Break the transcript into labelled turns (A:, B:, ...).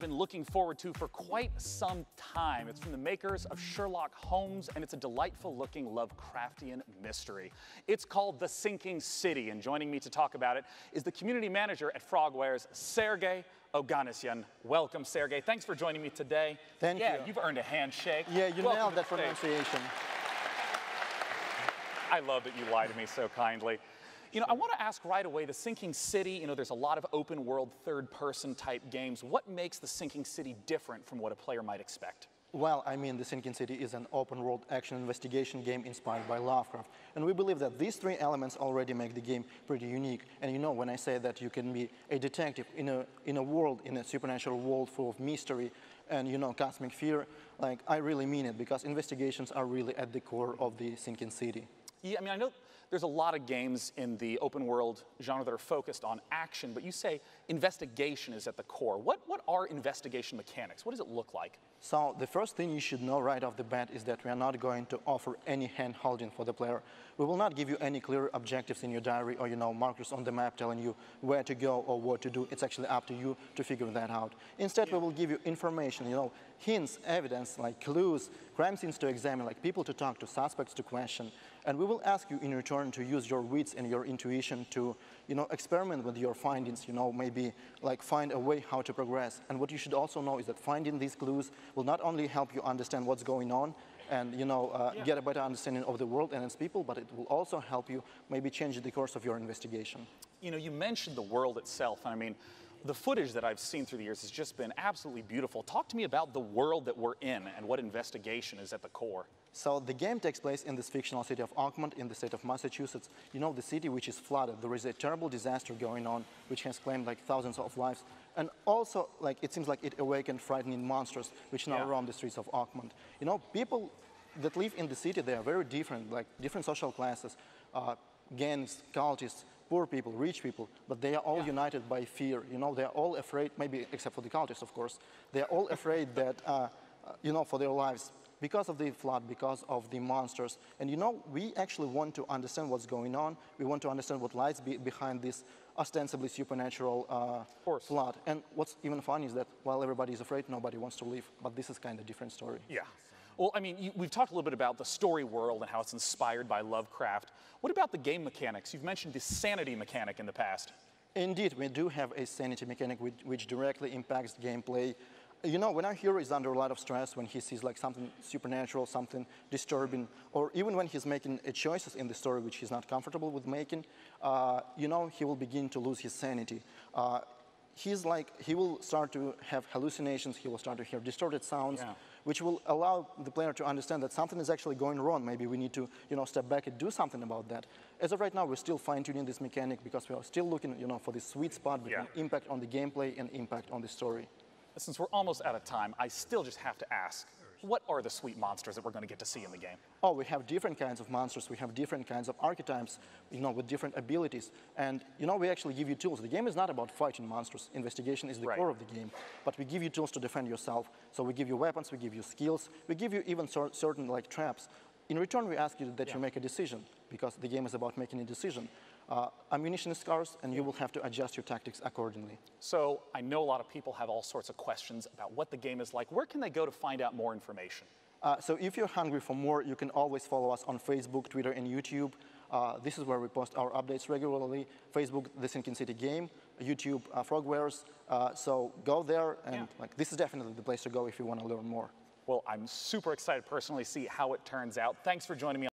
A: been looking forward to for quite some time. It's from the makers of Sherlock Holmes, and it's a delightful looking Lovecraftian mystery. It's called The Sinking City, and joining me to talk about it is the community manager at Frogwares, Sergey Oganessian. Welcome, Sergey. Thanks for joining me today.
B: Thank
A: yeah,
B: you.
A: Yeah, you've earned a handshake.
B: Yeah, you
A: Welcome
B: nailed that pronunciation.
A: I love that you lie to me so kindly. You know, I want to ask right away, the Sinking City, you know, there's a lot of open world third person type games. What makes the Sinking City different from what a player might expect?
B: Well, I mean, The Sinking City is an open world action investigation game inspired by Lovecraft. And we believe that these three elements already make the game pretty unique. And you know, when I say that you can be a detective in a, in a world, in a supernatural world full of mystery and, you know, cosmic fear, like, I really mean it because investigations are really at the core of The Sinking City.
A: Yeah, I mean, I know there's a lot of games in the open world genre that are focused on action, but you say investigation is at the core. What, what are investigation mechanics? What does it look like?
B: So the first thing you should know right off the bat is that we are not going to offer any hand-holding for the player. We will not give you any clear objectives in your diary or you know markers on the map telling you where to go or what to do. It's actually up to you to figure that out. Instead, yeah. we will give you information, you know, hints, evidence, like clues, crime scenes to examine, like people to talk to, suspects to question. And we will ask you in return to use your wits and your intuition to, you know, experiment with your findings, you know, maybe like find a way how to progress. And what you should also know is that finding these clues will not only help you understand what's going on and, you know, uh, yeah. get a better understanding of the world and its people, but it will also help you maybe change the course of your investigation.
A: You know, you mentioned the world itself, I mean, the footage that I've seen through the years has just been absolutely beautiful. Talk to me about the world that we're in and what investigation is at the core.
B: So the game takes place in this fictional city of Oakmont in the state of Massachusetts. You know, the city which is flooded. There is a terrible disaster going on which has claimed like thousands of lives. And also, like, it seems like it awakened frightening monsters which now yeah. roam the streets of Oakmont. You know, people that live in the city, they are very different, like different social classes, uh, gangs, cultists, poor people, rich people, but they are all yeah. united by fear. You know, they're all afraid, maybe except for the cultists, of course, they're all afraid that, uh, uh, you know, for their lives because of the flood, because of the monsters. And you know, we actually want to understand what's going on. We want to understand what lies be behind this ostensibly supernatural uh, flood. And what's even funny is that while everybody is afraid, nobody wants to leave. But this is kind of a different story.
A: Yeah. Well, I mean, you, we've talked a little bit about the story world and how it's inspired by Lovecraft. What about the game mechanics? You've mentioned the sanity mechanic in the past.
B: Indeed, we do have a sanity mechanic which, which directly impacts gameplay. You know, when our hero is under a lot of stress, when he sees like something supernatural, something disturbing, or even when he's making a choices in the story which he's not comfortable with making, uh, you know, he will begin to lose his sanity. Uh, he's like, he will start to have hallucinations, he will start to hear distorted sounds, yeah which will allow the player to understand that something is actually going wrong. Maybe we need to you know, step back and do something about that. As of right now, we're still fine-tuning this mechanic because we are still looking you know, for the sweet spot between yeah. impact on the gameplay and impact on the story.
A: Since we're almost out of time, I still just have to ask, what are the sweet monsters that we're going to get to see in the game?
B: Oh, we have different kinds of monsters. We have different kinds of archetypes, you know, with different abilities. And, you know, we actually give you tools. The game is not about fighting monsters. Investigation is the right. core of the game. But we give you tools to defend yourself. So we give you weapons, we give you skills, we give you even certain, like, traps. In return, we ask you that yeah. you make a decision, because the game is about making a decision. Uh, ammunition is scarce, and you will have to adjust your tactics accordingly.
A: So I know a lot of people have all sorts of questions about what the game is like. Where can they go to find out more information?
B: Uh, so if you're hungry for more, you can always follow us on Facebook, Twitter, and YouTube. Uh, this is where we post our updates regularly. Facebook, The Sinking City Game, YouTube, uh, Frogwares. Uh, so go there, and yeah. like this is definitely the place to go if you want to learn more.
A: Well, I'm super excited personally to see how it turns out. Thanks for joining me.